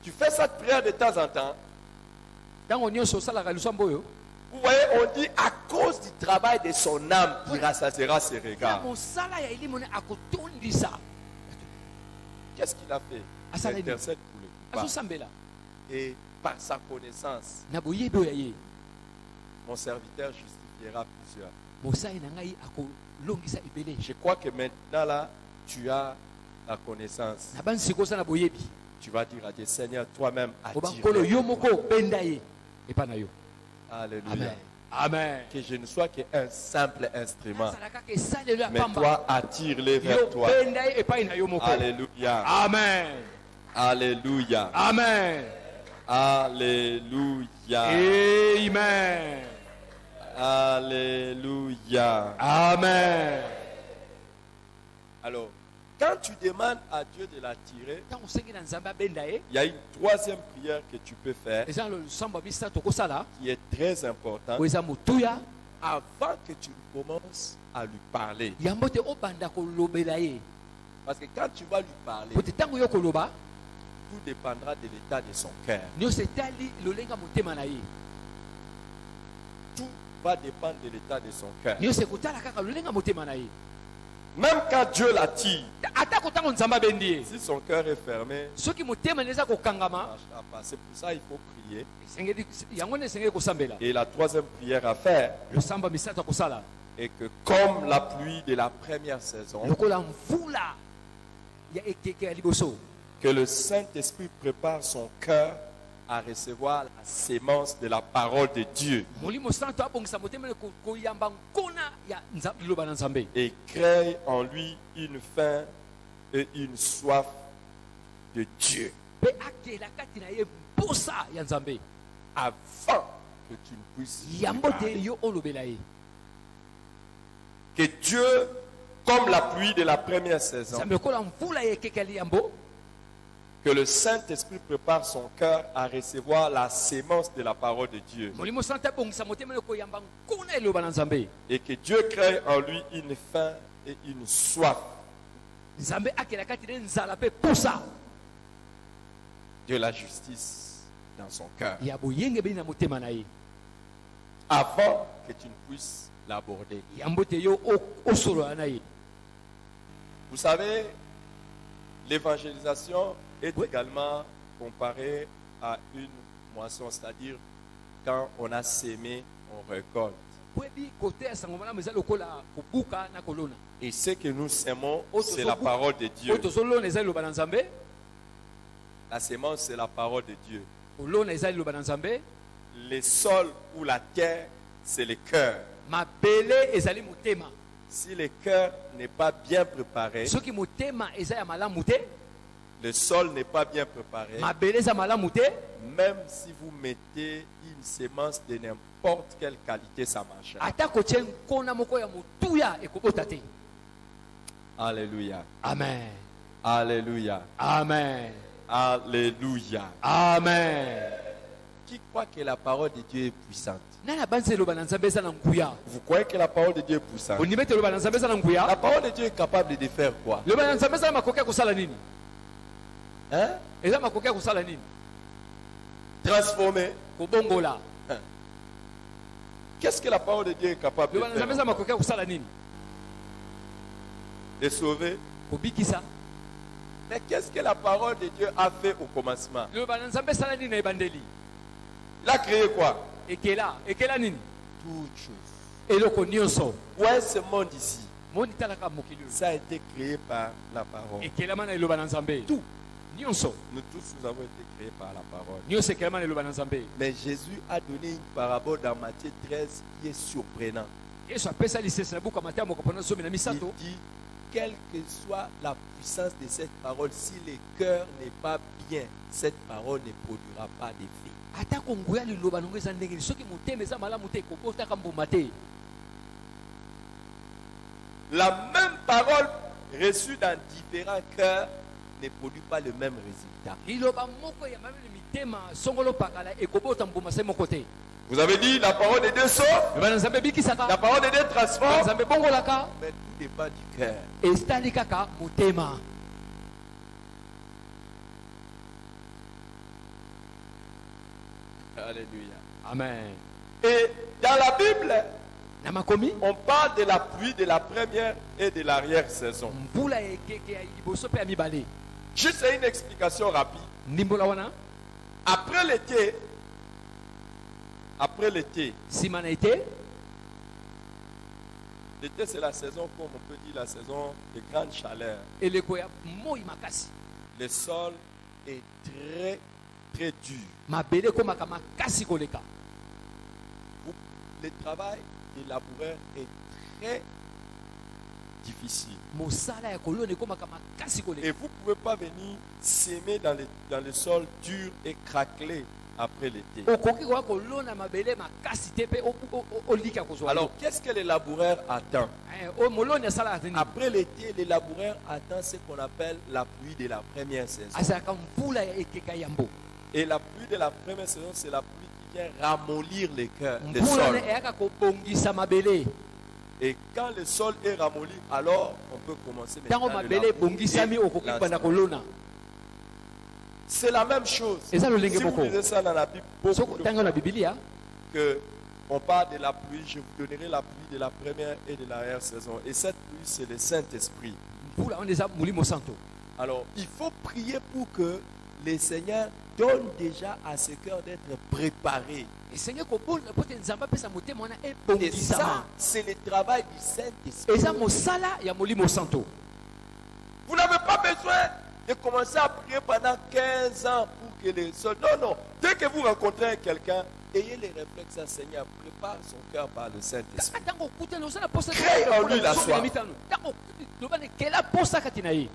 Tu fais cette prière de temps en temps. ntango nyonso osalaka losambo oyo Vous voyez, on dit à cause du travail de son âme, il rassasiera ses regards. Qu'est-ce qu'il a fait? Il intercède pour le coupable. Et par sa connaissance, mon serviteur justifiera plusieurs. Je crois que maintenant là, tu as la connaissance. Tu vas dire à Dieu, Seigneur, toi-même, oba attire. Nkolo yo moko obenda ye epa na yo Alléluia. amen amen Que je ne sois qu'un simple instrument. Mais toi, attire-les vers toi. epai Alléluia. amen Alléluia. amen Alléluia. amen Alléluia. amen Alors, quand tu demandes à Dieu de abenda ye il y a une troisième prière que tu peux faire qui est très importante avant que tu commences à lui parler. Parce que quand tu vas lui parler, tout dépendra de l'état de son cœur. Tout va dépendre de l'état de son cœur. Même quand Dieu l'attire, si son cœur est fermé, pas. C'est pour ça qu'il faut prier. Et la troisième prière à faire est que comme la pluie de la première saison, que le Saint-Esprit prépare son cœur à recevoir la sémence de la parole de Dieu. Et crée en lui une faim et une soif de Dieu. Avant que tu ne puisses ye. Que Dieu, comme la pluie de la première saison, que le Saint-Esprit prépare son cœur à recevoir la sémence de la parole de Dieu. Et que Dieu crée en lui une faim et une soif. De la justice dans son cœur. Avant que tu ne puisses l'aborder. Vous savez, l'évangélisation est Oui. également comparée à une moisson, c'est-à-dire quand on a sémé, on récolte. kolona Et ce que nous sémons, c'est la parole de Dieu. La sémence, c'est la parole de Dieu. Le sol ou la terre, c'est le cœur. Si le cœur n'est pas bien préparé, le sol n'est pas bien préparé, même si vous mettez une sémence de n'importe quelle qualité, ça te Alléluia. amen. Alléluia. amen. Alléluia. amen. Qui croit que la parole de Dieu est puissante? Vous croyez que la parole de Dieu est puissante? La parole de Dieu est capable de faire quoi? Hein? Eza makoki ya kosala nini? Transformer. kobongola. Qu'est-ce que la parole de Dieu est capable de eza makoki ya kosala nini? De sauver? kobikisa. Mais qu'est-ce que la parole de Dieu a fait au commencement? Eloba na nzambe esala nini na ebandeli? Il a créé quoi? Ekela ekela nini? Toutes choses. eloko nyonso. Ouais, ce monde ici, moni talaka mokili ça a été créé par la parole. ekelama na eloba na nzambe? Tout. Nyonso Nous tous, nous avons été créés par la parole. Mais Jésus a donné une parabole dans Matthieu 13 qui est surprenante. Il dit, quelle que soit la puissance de cette parole, si le cœur n'est pas bien, cette parole ne produira pas d'effet. La même parole reçue dans différents cœurs ne produit pas le même résultat. Vous avez dit, la parole de Dieu sauve, liloba na nzambe la parole de Dieu transforme, mais tout dépend du cœur. Alléluia. amen. Et dans la Bible, on parle de la pluie de la première et de l'arrière-saison. mvula Juste une explication rapide. Après l'été, après l'été, ete l'été c'est la saison, comme on peut dire, la saison de grande chaleur. moi makasi Le sol est très, très dur. koleka le travail des laboureurs est très difficile. Et vous ne pouvez pas venir s'aimer dans, les- dans le sol dur et craquelé après l'été. Alors, qu'est-ce que le laboureur attend Après l'été, le laboureur attend ce qu'on appelle la pluie de la première saison. yambo Et la pluie de la première saison, c'est la pluie qui vient ramollir les cœurs, les sols. Et quand le sol est ramolli, alors on peut commencer maintenant le C'est la même chose. Si vous lisez ça dans la Bible, beaucoup de bibilia que on parle de la pluie, je vous donnerai la pluie de la première et de l'arrière-saison. Et cette pluie, c'est le Saint-Esprit. Alors, il faut prier pour que le Seigneur donne déjà à ce cœur d'être préparé. Et ça, c'est le travail du Saint-Esprit. Vous n'avez pas besoin de commencer à prier pendant 15 ans pour que les sols. Non, non. Dès que vous rencontrez quelqu'un, ayez les réflexes à Seigneur. Prépare son cœur par le Saint-Esprit. Crée en lui la soif.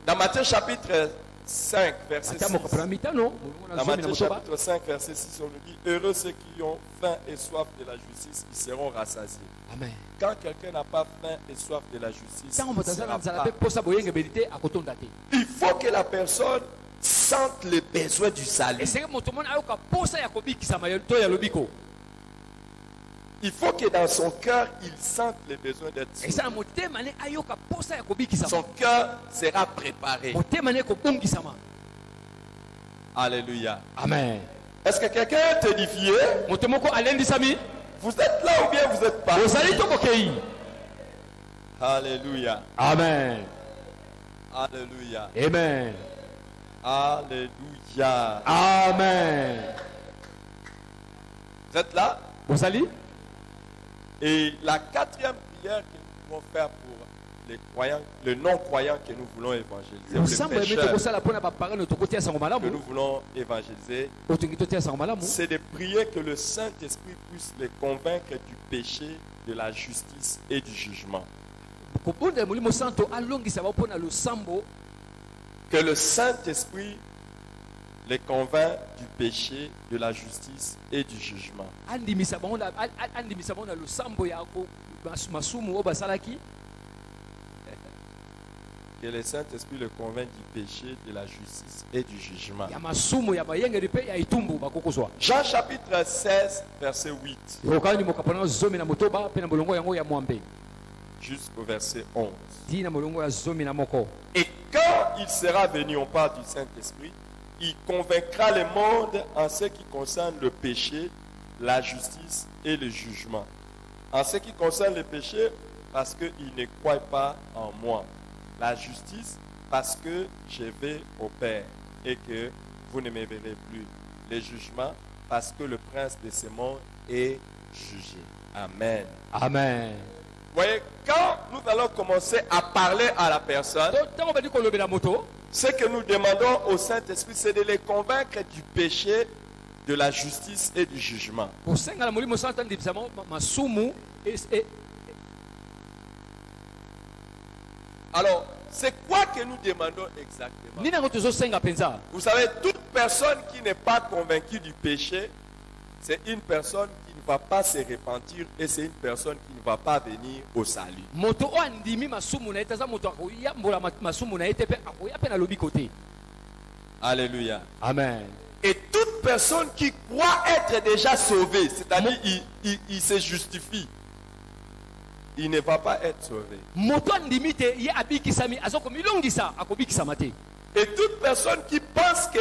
Dans Matthieu chapitre 5, verset 6. ata mokopola mitano molongo na Dans Matthieu chapitre 5, verset 6, on nous dit Heureux ceux qui ont faim et soif de la justice, ils seront rassasiés. amen Quand quelqu'un n'a pas faim et soif de la justice, il il faut que la personne sente le besoin du salut. Il faut que dans son cœur, il sente le besoin d'être Son cœur sera préparé. Alléluia. amen. Est-ce que quelqu'un est édifié? Vous êtes là ou bien vous êtes pas? Alléluia. amen. Alléluia. amen. Alléluia. amen. Vous êtes là? Ozali? Et la quatrième prière que nous pouvons faire pour les croyants, les non-croyants que nous voulons évangéliser, les pécheurs que nous voulons évangéliser, c'est de prier que le Saint-Esprit puisse les convaincre du péché, de la justice et du jugement. Que le Saint-Esprit les convainc du péché, de la justice et du jugement. Que le Saint-Esprit les convainc du péché, de la justice et du jugement. Jean chapitre 16, verset 8 ekokani mokapana zomi na motoba mpe na molongo yango ya mwambe jusqu'au verset 11. ti na molongo ya zomi na moko Et quand il sera venu, on parle du Saint-Esprit, il convaincra le monde en ce qui concerne le péché, la justice et le jugement. En ce qui concerne le péché, parce qu'il ne croit pas en moi. La justice, parce que je vais au Père et que vous ne me verrez plus. Le jugement, parce que le prince de ce monde est jugé. Amen. amen Vous voyez, quand nous allons commencer à parler à la personne, Ce que nous demandons au Saint-Esprit, c'est de les convaincre du péché, de la justice et du jugement. Alors, c'est quoi que nous demandons exactement? Vous savez, toute personne qui n'est pas convaincue du péché, c'est une personne va pas se repentir et c'est une personne qui ne va pas venir au salut. te Alléluia. amen Et toute personne qui croit être déjà sauvée, c'est-à-dire il, il- il se justifie, il ne va pas être sauvé. Et toute personne qui pense que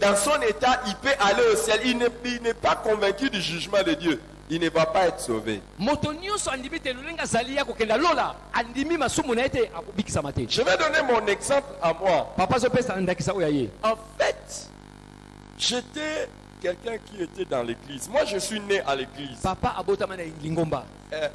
dans son état, il peut aller au ciel, il n'est il n'est pas convaincu du jugement de Dieu, il ne va pas être sauvé. Je vais donner mon exemple à moi. En fait, j'étais quelqu'un qui était dans l'église. Moi, je suis né à l'église. papa Euh,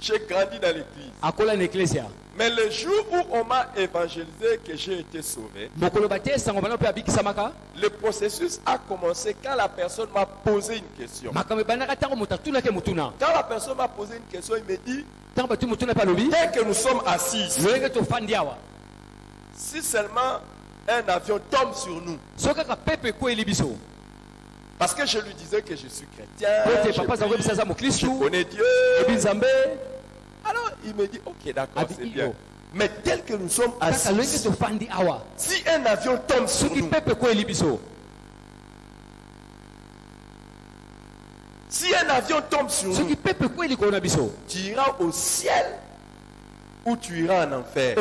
j'ai grandi dans l'église. akola na eklesia Mais le jour où on m'a évangélisé, que j'ai été sauvé, mokolo batie sango bana mpe abikisamaka le processus a commencé quand la personne m'a posé une question. makambo ebandaka ntango moto atunaki motuna Quand la personne m'a posé une question, il me dit, ntango batu motuna mpe alobi dès que nous sommes assis, lolenge tofandi awa si seulement un avion tombe sur nous, soki kaka pepe ekweli biso parce que je lui disais que je suis chrétien, je, connais Dieu, alors il me dit, ok d'accord, c'est bien. Mais tel que nous sommes assis, si un avion tombe sur nous, si un avion tombe sur nous, tu iras au ciel ou tu iras en enfer.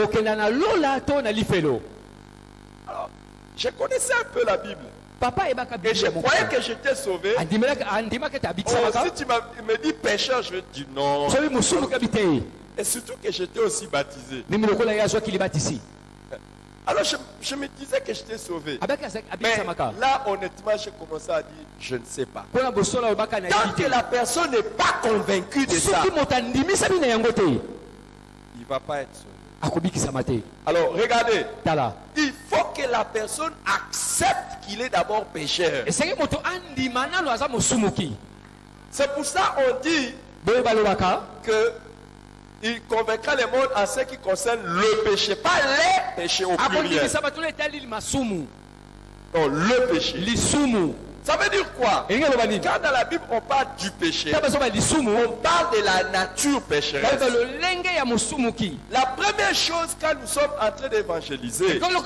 Alors, je connaissais un peu la Bible. Papa Et je croyais que j'étais sauvé. andimaki ete Oh, si tu me dis pécheur, je vais te dire non. Et surtout que j'étais aussi baptisé. Alors je, je me disais que j'étais sauvé. azaki- Mais là, honnêtement, j'ai commencé à dire, je ne sais pas. Tant que la personne n'est pas convaincue de ça, il ne va pas être sauvé. Alors regardez, tala. Il faut que la personne accepte qu'il est d'abord pécheur. C'est pour ça on dit que il convaincra le monde en ce qui concerne le péché, pas les péchés au pluriel. Non, le péché. Ça veut dire quoi? Quand dans la Bible on parle du péché, on parle de la nature pécheresse. La première chose quand nous sommes en train d'évangéliser, nous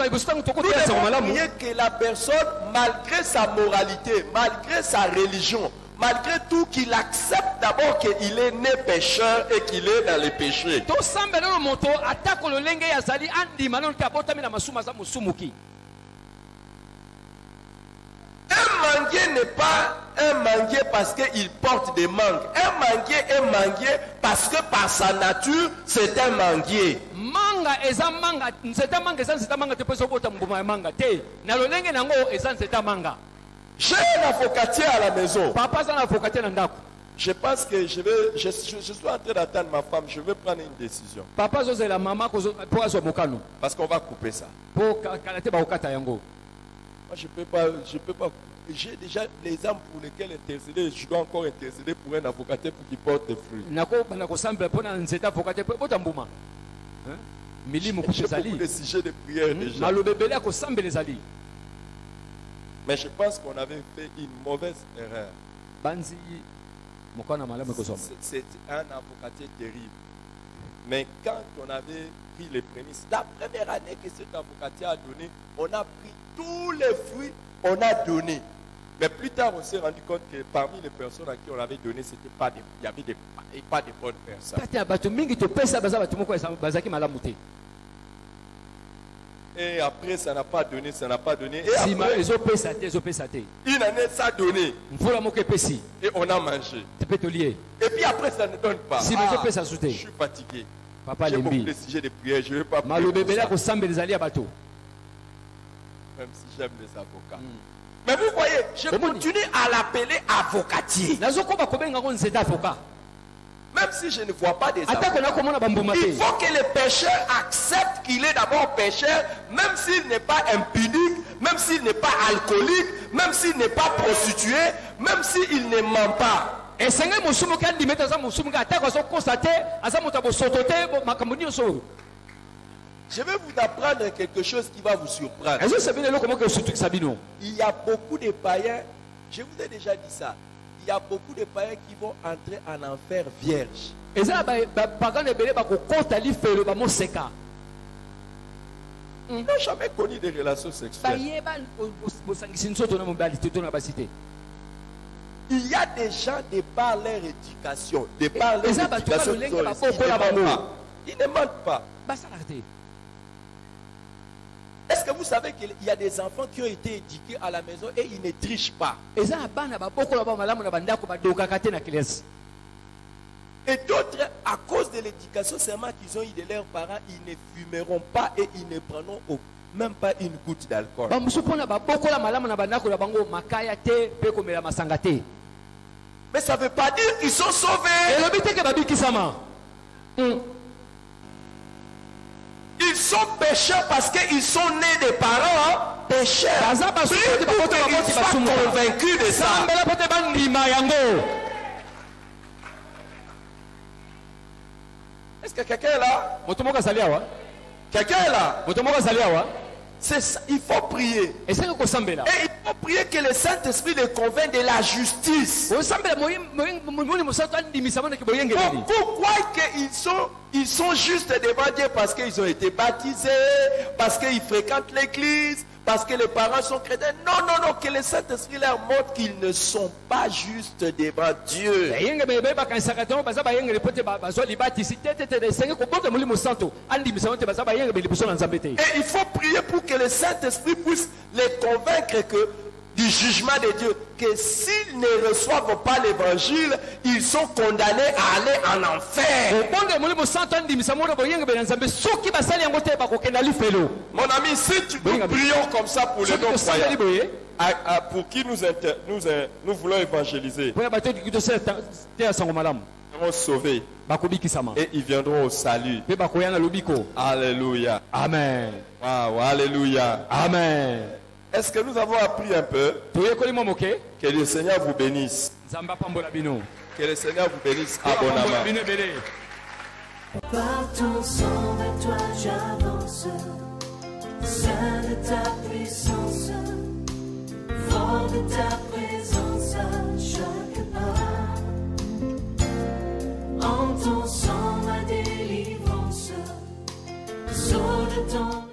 que la personne, malgré sa moralité, malgré sa religion, malgré tout, qu'il accepte d'abord qu'il est né pécheur et qu'il est dans les péchés. tosambela no moto atako lolenge ye azali andima nano te abotami na masumu aza mosumuki Un manguier n'est pas un manguier parce qu'il porte des mangues. Un manguier est manguier parce que par sa nature, c'est un manguier. manga eza manga nzeta manga eza nzeta manga te mpo ezobota mbuma ya manga te na lolenge na yango eza nzeta manga J'ai un avocatier à la maison. papa aza na avoka te na ndako Je pense que je vais, je, je- je suis en train d'attendre ma femme, je vais prendre une décision. papa azozela mama kozo- mpo azwa mokano Parce qu'on va couper ça. Moi, je peux pas, je peux pas. J'ai déjà les âmes pour lesquelles intercéder. Je dois encore intercéder pour un avocatier pour qu'il porte des fruits. mbuma Hein? J'ai beaucoup de sujets de prière déjà. kosambela ezali Mais je pense qu'on avait fait une mauvaise erreur. c'est un avocatier terrible. Mais quand on avait pris les prémices, la première année que cet avocatier a donné, on a pris tous les fruits, on a donné. Mais plus tard, on s'est rendu compte que parmi les personnes à qui on avait donné, c'était pas des, il y avait des, pas des bonnes personnes. Et après, ça n'a pas donné, ça n'a pas donné. Et après, une année, ça a donné. Et on a mangé. Et puis après, ça ne donne pas. su je suis fatigué. papa J'ai beaucoup de sujets de prière. Je ne vais pas prier maloba pour ebele ya ça, kosambela ezali ya bato même si j'aime les avocats. Mais vous voyez, je continue à l'appeler avocatier. Même si je ne vois pas des avocats. Il faut que le pécheur accepte qu'il est d'abord pécheur, même s'il n'est pas impunique, même s'il n'est pas alcoolique, même s'il n'est pas prostitué, même s'il ne ment pas. esenge mosumuki andima ete aza mosumuki atako azokosa te aza moto ya bosoto te bo- makambo nyonso oyo Je vais vous apprendre quelque chose qui va vous surprendre. Il y a beaucoup de païens, je vous ai déjà dit ça, il y a beaucoup de païens qui vont entrer en enfer vierge. eza na ba- bapagano ebele bakokɔta lifelo bamoseka Ils n'ont jamais connu des relations sexuelles. Il y a des gens de par leur éducation, de par leur bah, éducation, ils, ils ne mentent pas. Ils ne mentent pas. Est-ce que vous savez qu'il y a des enfants qui ont été éduqués à la maison et ils ne trichent pas Et d'autres, à cause de l'éducation seulement qu'ils ont eu de leurs parents, ils ne fumeront pas et ils ne prendront même pas une goutte d'alcool. Mais ça ne veut pas dire qu'ils sont sauvés. Ils sont pécheurs parce qu'ils sont nés des parents pécheurs. Prie pour qu'ils soient convaincus de ça. Est-ce que quelqu'un est là? Quelqu'un est là? Ça. Il faut prier. Et il faut prier que le Saint-Esprit les convainc de la justice. Beaucoup croient qu'ils sont, ils sont justes devant Dieu parce qu'ils ont été baptisés, parce qu'ils fréquentent l'église, parce que les parents sont chrétiens. Non, non, non, que le Saint-Esprit leur montre qu'ils ne sont pas justes devant Dieu. Et il faut prier pour que le Saint-Esprit puisse les convaincre que du jugement de Dieu, que s'ils ne reçoivent pas l'évangile, ils sont condamnés à aller en enfer. lifelo. Mon ami, si tu, nous prions comme ça pour les non-croyants, pour qui nous, inter- nous, euh, nous voulons évangéliser, seront sauvés et ils viendront au salut. Alléluia. amen. Wow, alléluia. amen Est-ce que nous avons appris un peu Que le Seigneur vous bénisse? Que le Seigneur vous bénisse Mpe apambola abondamment. Partons sans vers toi j'avance, Saint de ta puissance, fort de ta présence à chaque pas. En ton sang ma délivrance, saut de ton